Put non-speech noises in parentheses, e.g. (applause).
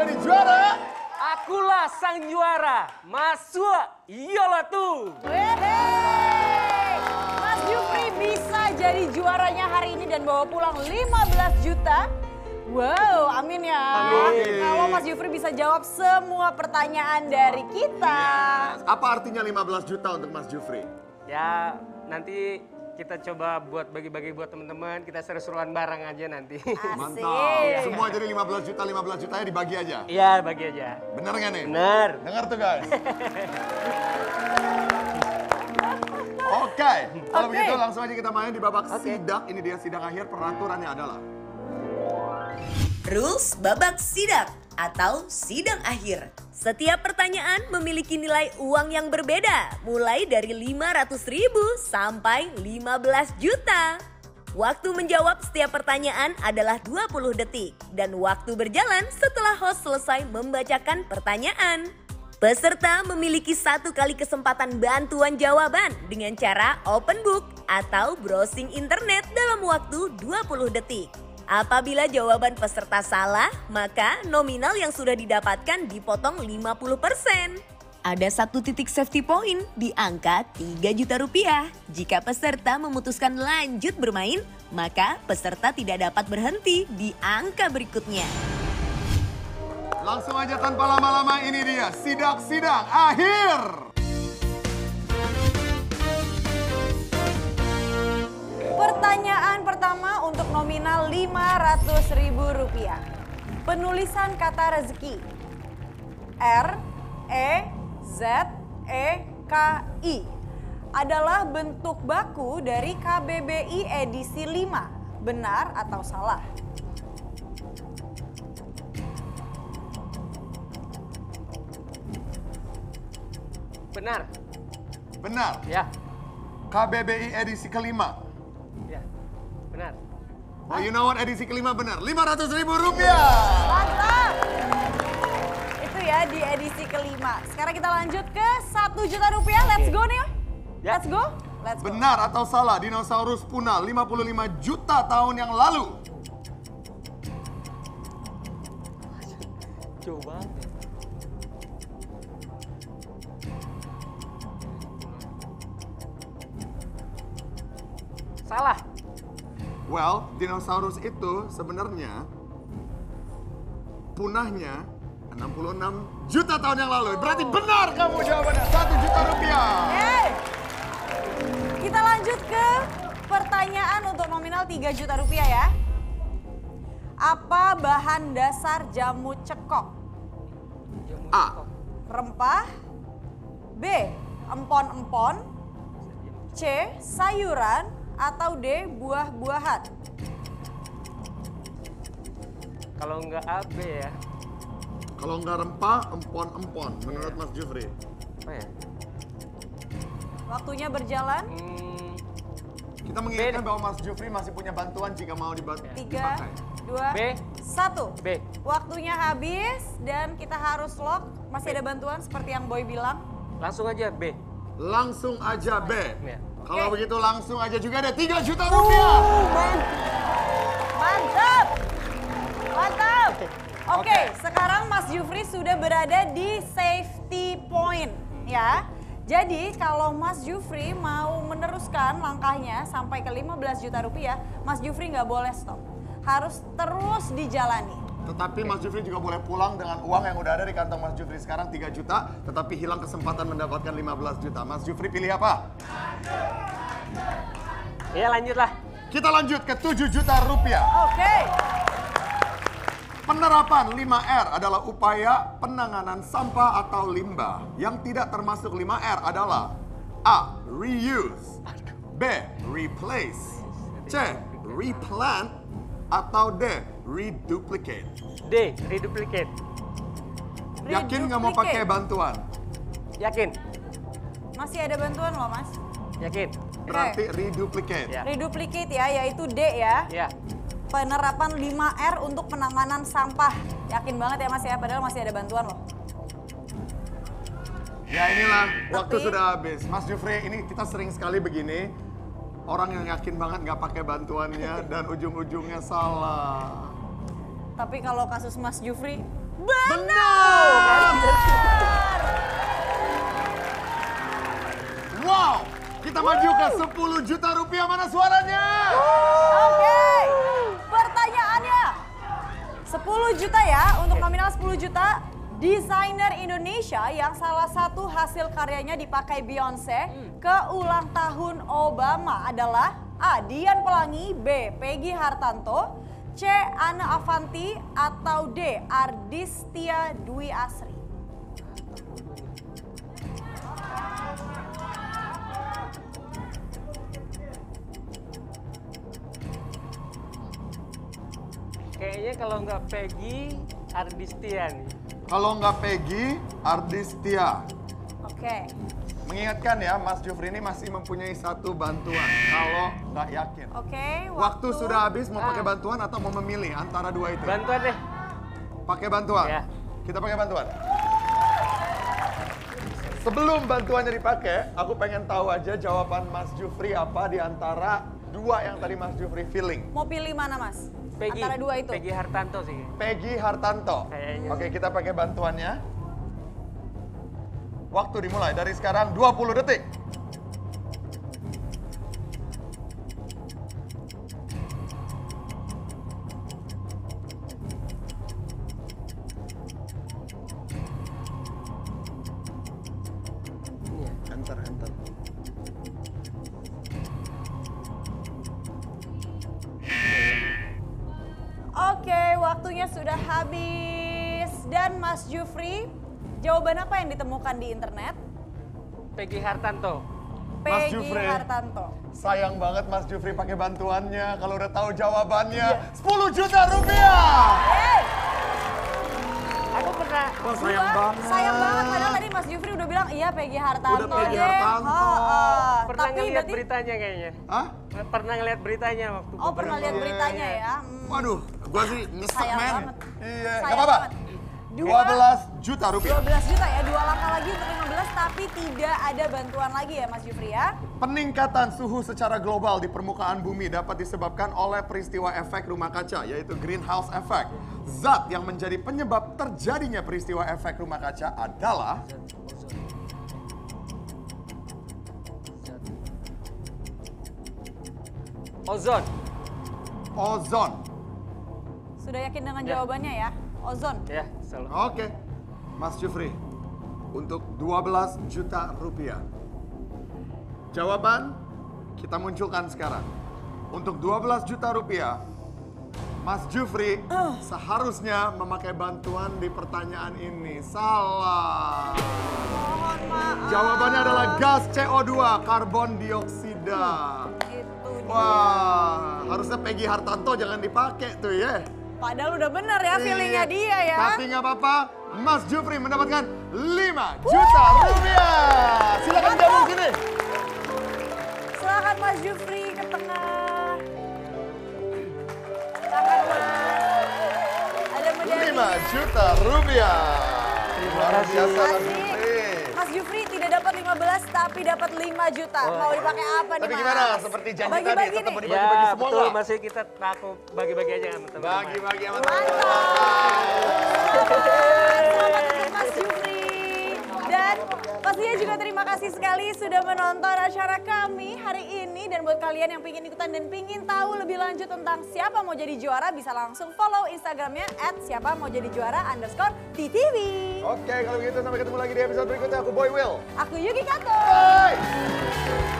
jadi juara. Akulah sang juara, Masua iyalah tuh. Mas Jufri bisa jadi juaranya hari ini dan bawa pulang 15 juta. Wow, amin ya. Amin. Kalau Mas Jufri bisa jawab semua pertanyaan dari kita. Apa artinya 15 juta untuk Mas Jufri? Ya nanti kita coba buat bagi-bagi buat teman-teman, kita seru-seruan bareng aja nanti. Mantap. Semua jadi 15 juta, 15 jutanya dibagi aja. Iya bagi aja. Bener nggak nih? Bener. Dengar tuh guys. Oke, kalau Oke. begitu langsung aja kita main di babak Oke. sidak. Ini dia sidang akhir. Peraturannya adalah Rules babak sidak atau sidang akhir. Setiap pertanyaan memiliki nilai uang yang berbeda, mulai dari 500 ribu sampai 15 juta. Waktu menjawab setiap pertanyaan adalah 20 detik dan waktu berjalan setelah host selesai membacakan pertanyaan. Peserta memiliki satu kali kesempatan bantuan jawaban dengan cara open book atau browsing internet dalam waktu 20 detik. Apabila jawaban peserta salah, maka nominal yang sudah didapatkan dipotong 50%. Ada satu titik safety point di angka 3 juta rupiah. Jika peserta memutuskan lanjut bermain, maka peserta tidak dapat berhenti di angka berikutnya. langsung aja tanpa lama-lama ini dia sidak sidang akhir. 500 ribu rupiah. Penulisan kata rezeki. R, E, Z, E, K, I. Adalah bentuk baku dari KBBI edisi 5. Benar atau salah? Benar. Benar. Ya. KBBI edisi kelima. Ya. Benar. Well, you know what? Edisi kelima benar. 500 ribu rupiah. Mantap! Itu ya di edisi kelima. Sekarang kita lanjut ke 1 juta rupiah. Let's go nih. Ya. Let's go. Let's go. Benar atau salah? Dinosaurus punah 55 juta tahun yang lalu. Coba. Salah. Well, dinosaurus itu sebenarnya punahnya 66 juta tahun yang lalu. Berarti benar kamu jawabannya. 1 juta rupiah. Yeay. Kita lanjut ke pertanyaan untuk nominal 3 juta rupiah ya. Apa bahan dasar jamu cekok? A. Rempah. B. Empon-empon. C. Sayuran. Atau D. Buah-buahan. Kalau nggak AB ya. Kalau nggak rempah, empon-empon. Menurut Mas Jufri. Apa ya? Waktunya berjalan. Hmm, Kita mengingatkan bahwa Mas Jufri masih punya bantuan jika mau diba- Tiga, dipakai. dua, B. satu. B. Waktunya habis dan kita harus lock. Masih ada bantuan seperti yang Boy bilang. langsung aja B. Langsung aja B. Ya. Kalau begitu langsung aja juga ada 3 juta rupiah. Mantap! Mantap! Oke, Oke. sekarang Mas Jufri sudah berada di safety point ya. Jadi kalau Mas Jufri mau meneruskan langkahnya sampai ke 15 juta rupiah, Mas Jufri nggak boleh stop. Harus terus dijalani. Tetapi Mas Jufri juga boleh pulang dengan uang yang udah ada di kantong Mas Jufri sekarang 3 juta, tetapi hilang kesempatan mendapatkan 15 juta. Mas Jufri pilih apa? Ya lanjutlah. Kita lanjut ke 7 juta rupiah. Oke. Penerapan 5R adalah upaya penanganan sampah atau limbah. Yang tidak termasuk 5R adalah A. Reuse B. Replace C. Replant atau D. Reduplicate D. Reduplicate. Yakin nggak mau pakai bantuan? Yakin? Masih ada bantuan loh Mas. Yakin? Berarti reduplicate. Ya. Reduplicate ya, yaitu D ya. Ya. Penerapan 5R untuk penanganan sampah. Yakin banget ya Mas ya, padahal masih ada bantuan loh. Ya inilah, waktu Tapi- sudah habis. Mas Jufri, ini kita sering sekali begini. Orang yang yakin banget nggak pakai bantuannya (laughs) dan ujung-ujungnya salah. Tapi kalau kasus Mas Jufri, Benar! Wow, kita maju ke 10 juta rupiah mana suaranya? Oke, pertanyaannya 10 juta ya untuk nominal 10 juta. Desainer Indonesia yang salah satu hasil karyanya dipakai Beyonce ke ulang tahun Obama adalah A. Dian Pelangi, B. Peggy Hartanto, C. Ana Avanti, atau D. Ardistia Dwi Asri. Kayaknya kalau nggak Peggy, Ardistia nih. Kalau nggak Peggy, Ardistia. Oke, Mengingatkan ya, Mas Jufri ini masih mempunyai satu bantuan. Kalau nggak yakin. oke. Waktu sudah habis mau Ah. pakai bantuan atau mau memilih antara dua itu? Bantuan deh. Pakai bantuan. Ya. Kita pakai bantuan. Sebelum bantuannya dipakai, aku pengen tahu aja jawaban Mas Jufri apa di antara dua yang tadi Mas Jufri feeling. Mau pilih mana mas? Peggy. Antara dua itu. Peggy Hartanto sih. Peggy Hartanto. Kayaknya. Oke, kita pakai bantuannya. Waktu dimulai dari sekarang 20 detik. Waktunya sudah habis. Dan Mas Jufri, jawaban apa yang ditemukan di internet? Peggy Hartanto. Mas Peggy Jufri. Hartanto. Sayang banget Mas Jufri pakai bantuannya. Kalau udah tahu jawabannya, Iya. 10 juta rupiah. Hey, Aku pernah Wah, sayang gua- banget. Sayang banget, padahal tadi Mas Jufri udah bilang, iya Peggy Hartanto Udah Peggy deh. Hartanto. Oh, oh. pernah Tapi ngeliat berarti, beritanya kayaknya. Hah? Pernah ngeliat beritanya waktu oh pernah lihat beritanya ya. Hmm, Waduh, gua sih nyesek sayang men. Iya, Sayang gak apa-apa. banget. Dua- 12 juta rupiah. 12 juta ya, dua langkah lagi untuk 15 tapi tidak ada bantuan lagi ya Mas Jufri ya. Peningkatan suhu secara global di permukaan bumi dapat disebabkan oleh peristiwa efek rumah kaca, yaitu greenhouse effect. Zat yang menjadi penyebab terjadinya peristiwa efek rumah kaca adalah Ozon. ozon. Sudah yakin dengan Ya. jawabannya ya? Ozon. Ya, selalu. Oke, Mas Jufri, untuk 12 juta rupiah. Jawaban kita munculkan sekarang. Untuk 12 juta rupiah, Mas Jufri (clears throat) seharusnya memakai bantuan di pertanyaan ini. Salah. Mohon maaf. Jawabannya adalah gas CO2, karbon dioksida. Itu dia. Wah, harusnya Peggy Hartanto jangan dipakai tuh ya. Padahal udah bener ya feelingnya Iya. dia ya. Tapi nggak apa-apa, Mas Jufri mendapatkan 5 juta rupiah. Silakan gabung sini. Silakan Mas Jufri ke tengah. Silakan Mas. Ada medali. 5 juta rupiah. Luar kasih. biasa Mas Asik. Jufri. Mas Jufri tidak dapat 15 tapi dapat 5 juta. Mau dipakai apa nih Tapi Mas? gimana? Seperti janji tadi, Bagi-bagi tetap nih. dibagi-bagi Ya, semua betul. nggak? Masih kita aku bagi-bagi aja sama teman-teman. Bagi-bagi sama Mantap. teman-teman. Selamat untuk Mas Jufri. Dan pastinya juga terima kasih sekali sudah menonton acara kami hari ini. Dan buat kalian yang pengen ikutan dan pengen tahu lebih lanjut tentang siapa mau jadi juara, bisa langsung follow Instagramnya at siapa mau jadi juara underscore TTV. Oke, kalau begitu sampai ketemu lagi di episode berikutnya. Aku Boy Will. Aku Yuki Kato. Bye.